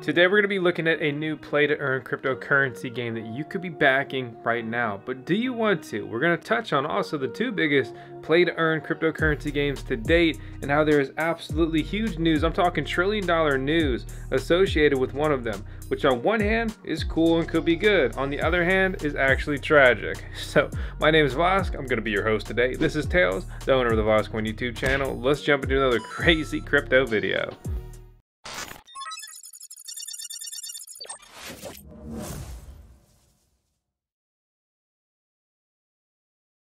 Today we're going to be looking at a new play to earn cryptocurrency game that you could be backing right now. But do you want to? We're going to touch on also the two biggest play to earn cryptocurrency games to date and how there is absolutely huge news. I'm talking trillion dollar news associated with one of them, which on one hand is cool and could be good. On the other hand is actually tragic. So my name is Vosk. I'm going to be your host today. This is Tails, the owner of the VoskCoin YouTube channel. Let's jump into another crazy crypto video.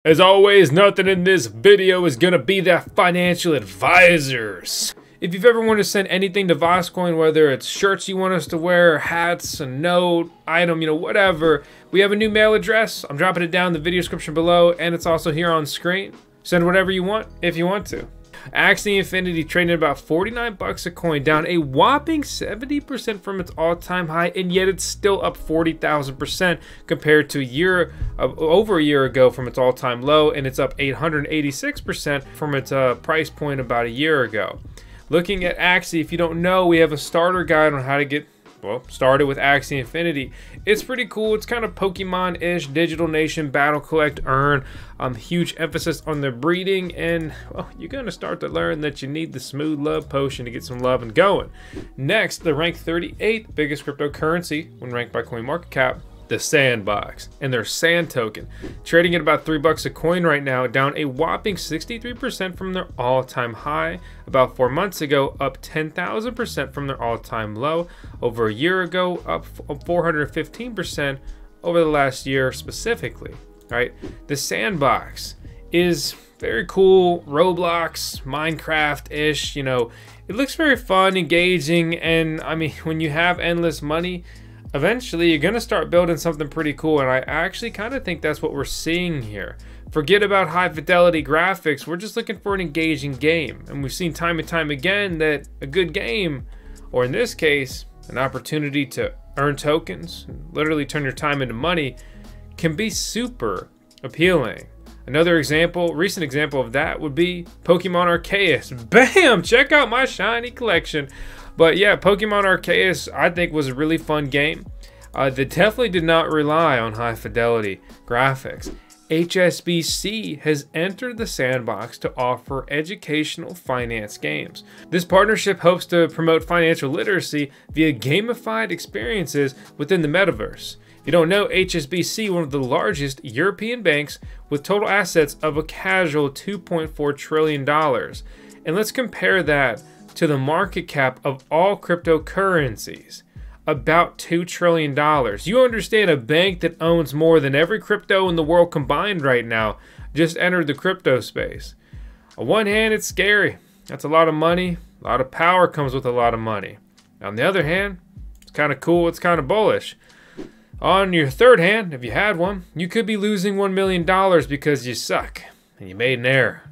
As always, nothing in this video is gonna be that financial advisors. If you've ever wanted to send anything to VoskCoin, whether it's shirts you want us to wear, hats, a note, item, you know, whatever, we have a new mail address. I'm dropping it down in the video description below, and it's also here on screen. Send whatever you want if you want to. Axie Infinity trading about 49 bucks a coin, down a whopping 70% from its all-time high, and yet it's still up 40,000% compared to a year uh, over a year ago from its all-time low, and it's up 886% from its uh, price point about a year ago. Looking at Axie, if you don't know, we have a starter guide on how to get well, started with Axie Infinity. It's pretty cool. It's kind of Pokemon-ish, Digital Nation, Battle Collect, Earn. Um, huge emphasis on the breeding, and well, you're gonna start to learn that you need the Smooth Love Potion to get some love and going. Next, the rank 38 biggest cryptocurrency when ranked by CoinMarketCap the sandbox and their sand token. Trading at about three bucks a coin right now down a whopping 63% from their all-time high. About four months ago up 10,000% from their all-time low. Over a year ago up 415% uh, over the last year specifically right? The sandbox is very cool. Roblox minecraft-ish you know. It looks very fun engaging and i mean when you have endless money eventually you're going to start building something pretty cool. And I actually kind of think that's what we're seeing here. Forget about high fidelity graphics. We're just looking for an engaging game. And we've seen time and time again that a good game, or in this case, an opportunity to earn tokens, literally turn your time into money, can be super appealing. Another example, recent example of that would be Pokemon Arceus. Bam! Check out my shiny collection but yeah, Pokemon Arceus, I think, was a really fun game uh, that definitely did not rely on high fidelity graphics. HSBC has entered the sandbox to offer educational finance games. This partnership hopes to promote financial literacy via gamified experiences within the metaverse. If you don't know, HSBC, one of the largest European banks with total assets of a casual $2.4 trillion. And let's compare that to the market cap of all cryptocurrencies. About $2 trillion. You understand a bank that owns more than every crypto in the world combined right now just entered the crypto space. On one hand, it's scary. That's a lot of money. A lot of power comes with a lot of money. On the other hand, it's kind of cool. It's kind of bullish. On your third hand, if you had one, you could be losing $1 million because you suck and you made an error.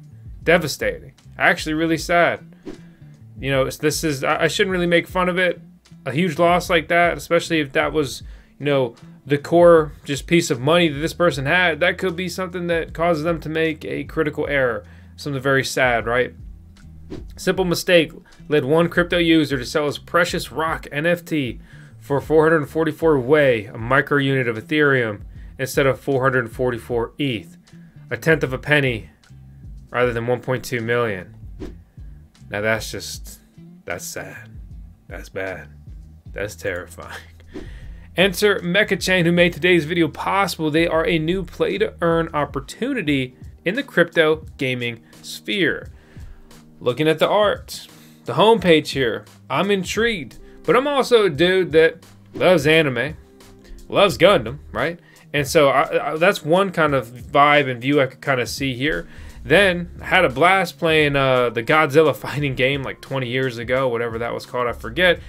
Devastating. Actually, really sad you know, this is I shouldn't really make fun of it. A huge loss like that, especially if that was, you know, the core just piece of money that this person had, that could be something that causes them to make a critical error. Something very sad, right? Simple mistake led one crypto user to sell his precious rock NFT for 444 Wei, a micro unit of Ethereum, instead of 444 ETH, a tenth of a penny rather than 1.2 million. Now that's just, that's sad. That's bad. That's terrifying. Enter MechaChain, who made today's video possible. They are a new play to earn opportunity in the crypto gaming sphere. Looking at the art, the homepage here, I'm intrigued. But I'm also a dude that loves anime, loves Gundam, right? And so I, I, that's one kind of vibe and view I could kind of see here. Then I had a blast playing uh, the Godzilla fighting game like 20 years ago, whatever that was called, I forget.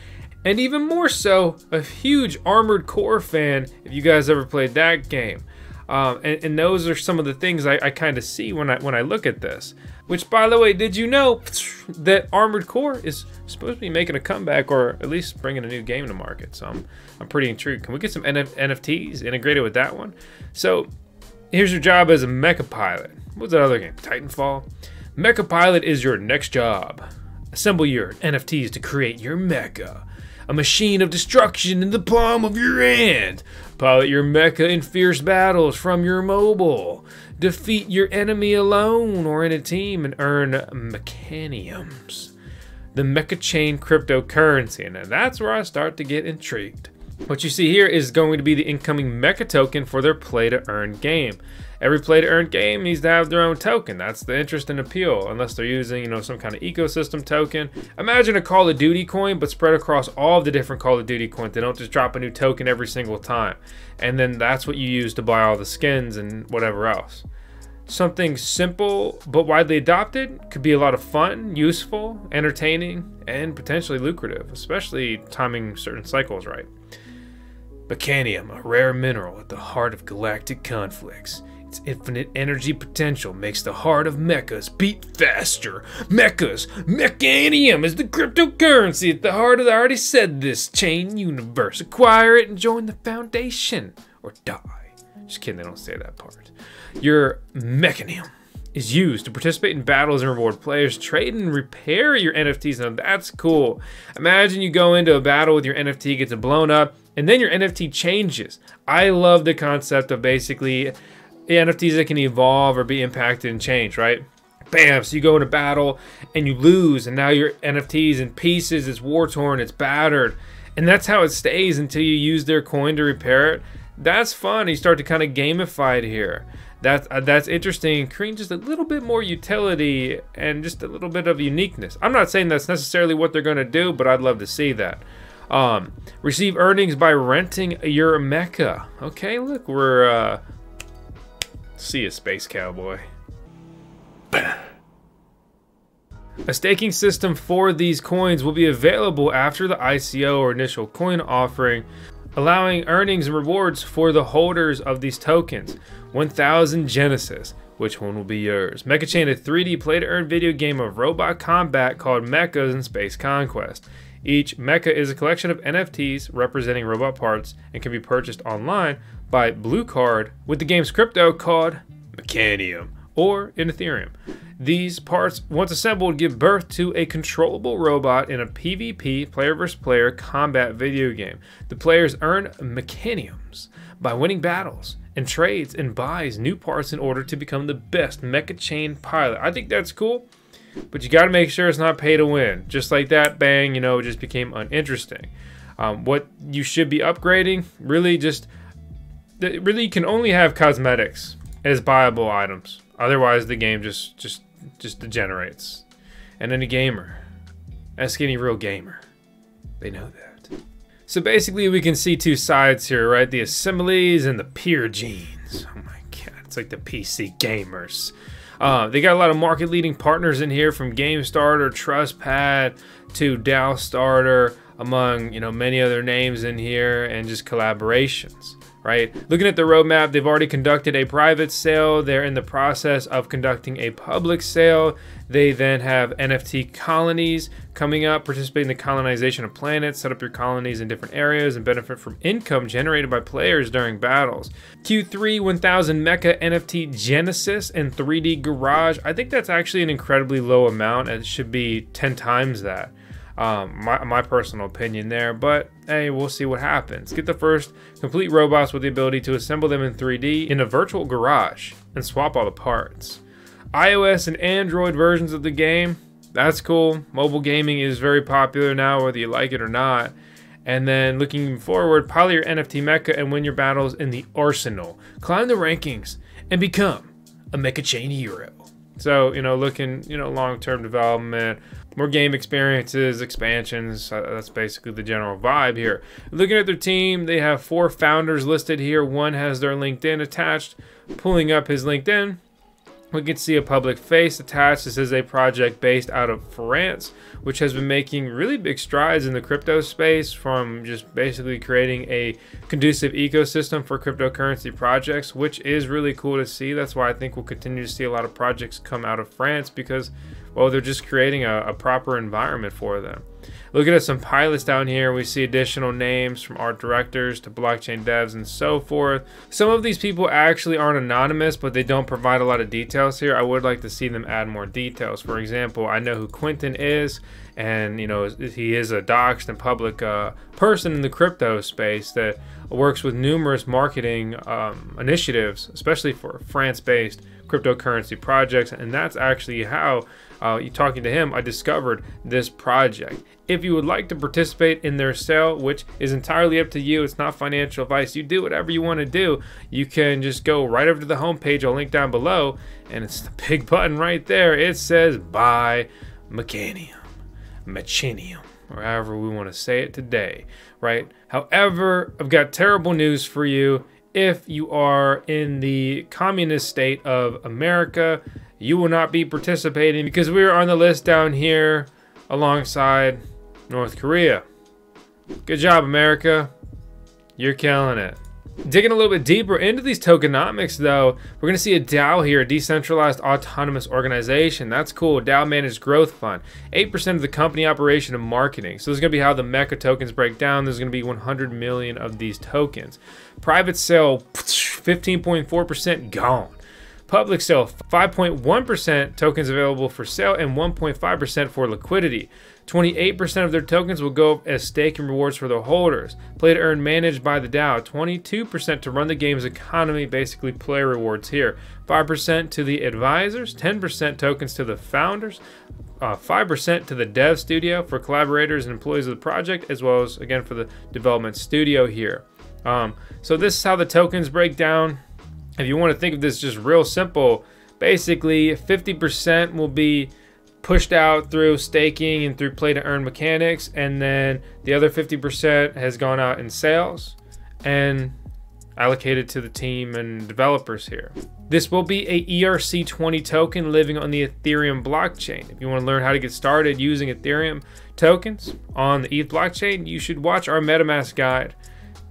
And even more so, a huge Armored Core fan if you guys ever played that game. Um, and, and, those are some of the things I, I kind of see when I when I look at this. Which, by the way, did you know that Armored Core is supposed to be making a comeback, or at least bringing a new game to market? So I'm I'm pretty intrigued. Can we get some NF NFTs integrated with that one? So here's your job as a mecha pilot. What's that other game? Titanfall? Mecha Pilot is your next job. Assemble your NFTs to create your mecha. a machine of destruction in the palm of your hand. Pilot your mecha in fierce battles from your mobile. Defeat your enemy alone or in a team and earn mechaniums. The MechaChain cryptocurrency, and that's where I start to get intrigued. What you see here is going to be the incoming mecha token for their play to earn game. Every play to earn game needs to have their own token. That's the interest and appeal, unless they're using, you know, some kind of ecosystem token. Imagine a Call of Duty coin, but spread across all of the different Call of Duty coins. They don't just drop a new token every single time. And then that's what you use to buy all the skins and whatever else. Something simple but widely adopted could be a lot of fun, useful, entertaining, and potentially lucrative, especially timing certain cycles right. Mechanium, a rare mineral at the heart of galactic conflicts. Its infinite energy potential makes the heart of mechas beat faster. Mechas, Mechanium is the cryptocurrency at the heart of the, I already said this, chain universe. Acquire it and join the foundation. Or die. Just kidding, they don't say that part. Your Mechanium is used to participate in battles and reward players, trade and repair your NFTs. Now that's cool. Imagine you go into a battle with your NFT, gets blown up, and then your NFT changes. I love the concept of basically NFTs that can evolve or be impacted and change, right? Bam! So you go into battle and you lose, and now your NFT's in pieces, it's war torn, it's battered. And that's how it stays until you use their coin to repair it. That's fun. You start to kind of gamify it here that's uh, that's interesting. Creating just a little bit more utility and just a little bit of uniqueness. I'm not saying that's necessarily what they're going to do, but I'd love to see that. Um, receive earnings by renting your mecha. Okay, look, we're uh, see a space cowboy. A staking system for these coins will be available after the ICO or initial coin offering, allowing earnings and rewards for the holders of these tokens. 1000 Genesis. Which one will be yours? MechaChain, a 3D play to earn video game of robot combat called Mechas and Space Conquest. Each mecha is a collection of NFTs representing robot parts and can be purchased online by Blue Card with the game's crypto called Mechanium or in Ethereum. These parts, once assembled, give birth to a controllable robot in a PvP player versus player combat video game. The players earn mechaniums by winning battles and trades and buys new parts in order to become the best MechaChain pilot. I think that's cool, but you got to make sure it's not pay to win. Just like that, bang, you know, it just became uninteresting. Um, what you should be upgrading, really just, really can only have cosmetics as buyable items. Otherwise, the game just, just, just degenerates. And any gamer, ask any real gamer, they know that. So basically we can see two sides here, right? The assemblies and the pure genes. Oh my god, it's like the PC gamers. Uh, they got a lot of market leading partners in here from GameStarter, TrustPad to DAO Starter, among you know many other names in here and just collaborations right? Looking at the roadmap, they've already conducted a private sale. They're in the process of conducting a public sale. They then have NFT colonies coming up, participate in the colonization of planets, set up your colonies in different areas, and benefit from income generated by players during battles. Q3 1000 Mecha NFT Genesis and 3D Garage. I think that's actually an incredibly low amount. It should be 10 times that. Um, my, my personal opinion there, but hey, we'll see what happens. Get the first complete robots with the ability to assemble them in 3D in a virtual garage and swap all the parts iOS and Android versions of the game. That's cool. Mobile gaming is very popular now, whether you like it or not. And then looking forward, pilot your NFT mecha and win your battles in the arsenal. Climb the rankings and become a MechaChain hero. So, you know, looking, you know, long-term development, more game experiences, expansions. Uh, that's basically the general vibe here. Looking at their team, they have four founders listed here. One has their LinkedIn attached. Pulling up his LinkedIn, we can see a public face attached. This is a project based out of France, which has been making really big strides in the crypto space from just basically creating a conducive ecosystem for cryptocurrency projects, which is really cool to see. That's why I think we'll continue to see a lot of projects come out of France because, well, they're just creating a, a proper environment for them. Looking at some pilots down here, we see additional names from art directors to blockchain devs and so forth. Some of these people actually aren't anonymous, but they don't provide a lot of details here. I would like to see them add more details. For example, I know who Quentin is, and you know he is a doxed and public uh, person in the crypto space that works with numerous marketing um, initiatives, especially for France-based cryptocurrency projects, and that's actually how uh, you talking to him, I discovered this project. If you would like to participate in their sale, which is entirely up to you, it's not financial advice. You do whatever you want to do. You can just go right over to the homepage. I'll link down below, and it's the big button right there. It says buy Mechanium, Machinium, or however we want to say it today, right? However, I've got terrible news for you. If you are in the communist state of America, you will not be participating because we are on the list down here alongside North Korea. Good job, America. You're killing it. Digging a little bit deeper into these tokenomics, though, we're going to see a DAO here, a decentralized autonomous organization. That's cool. DAO Managed Growth Fund. 8% of the company operation and marketing. So this is going to be how the mecha tokens break down. There's going to be 100 million of these tokens. Private sale, 15.4% gone. Public sale, 5.1% tokens available for sale and 1.5% for liquidity. 28% of their tokens will go as stake and rewards for their holders. Play to earn managed by the DAO. 22% to run the game's economy, basically player rewards here. 5% to the advisors, 10% tokens to the founders, uh, 5% to the dev studio for collaborators and employees of the project, as well as, again, for the development studio here. Um, so this is how the tokens break down if you want to think of this just real simple, basically 50% will be pushed out through staking and through play to earn mechanics, and then the other 50% has gone out in sales and allocated to the team and developers here. This will be a ERC20 token living on the Ethereum blockchain. If you want to learn how to get started using Ethereum tokens on the ETH blockchain, you should watch our MetaMask guide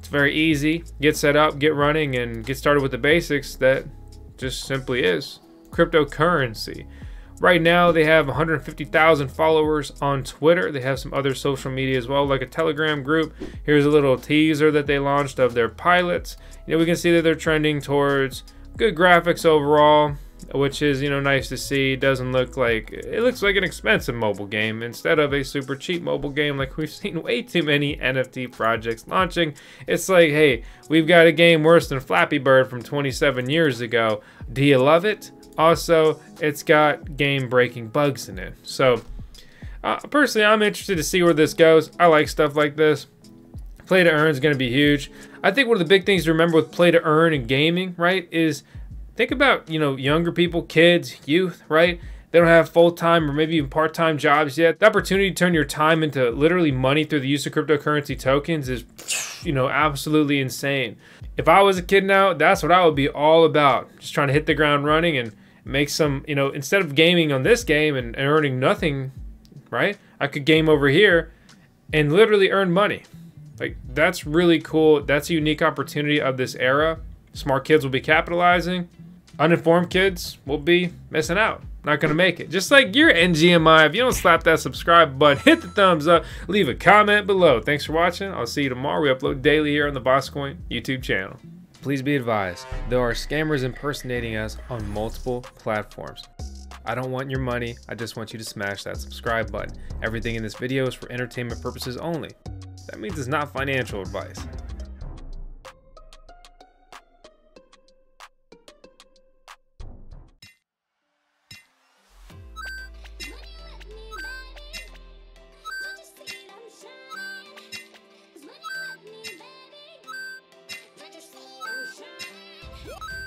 very easy. Get set up, get running, and get started with the basics that just simply is cryptocurrency. Right now, they have 150,000 followers on Twitter. They have some other social media as well, like a Telegram group. Here's a little teaser that they launched of their pilots. You know, we can see that they're trending towards good graphics overall which is you know nice to see. Doesn't look like it looks like an expensive mobile game instead of a super cheap mobile game like we've seen way too many NFT projects launching. It's like, hey, we've got a game worse than Flappy Bird from 27 years ago. Do you love it? Also, it's got game-breaking bugs in it. So, uh, personally, I'm interested to see where this goes. I like stuff like this. Play to earn is going to be huge. I think one of the big things to remember with play to earn and gaming, right, is think about, you know, younger people, kids, youth, right? They don't have full time or maybe even part time jobs yet. The opportunity to turn your time into literally money through the use of cryptocurrency tokens is, you know, absolutely insane. If I was a kid now, that's what I would be all about. Just trying to hit the ground running and make some, you know, instead of gaming on this game and, and earning nothing, right? I could game over here and literally earn money. Like, that's really cool. That's a unique opportunity of this era. Smart kids will be capitalizing uninformed kids will be missing out. Not gonna make it. Just like your NGMI, if you don't slap that subscribe button, hit the thumbs up, leave a comment below. Thanks for watching. I'll see you tomorrow. We upload daily here on the VoskCoin YouTube channel. Please be advised, there are scammers impersonating us on multiple platforms. I don't want your money, I just want you to smash that subscribe button. Everything in this video is for entertainment purposes only. That means it's not financial advice. Yeah.